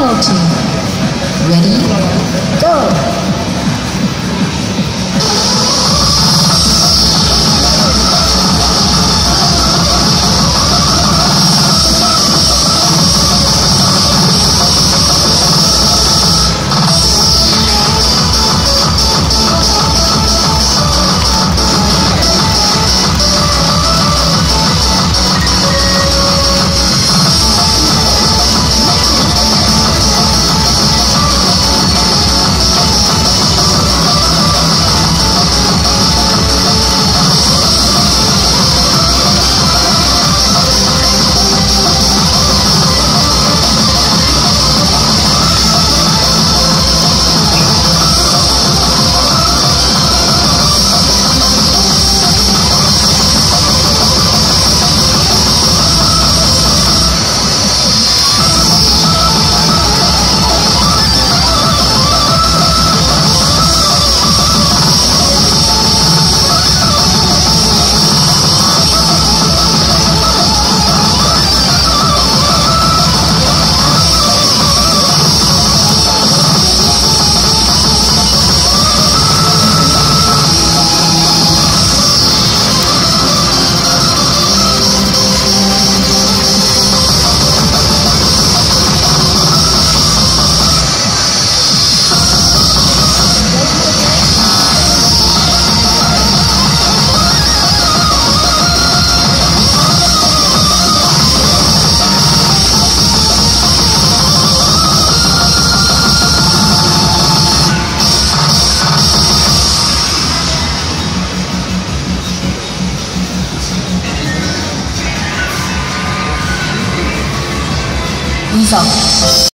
penalty. Ready? Go! 你走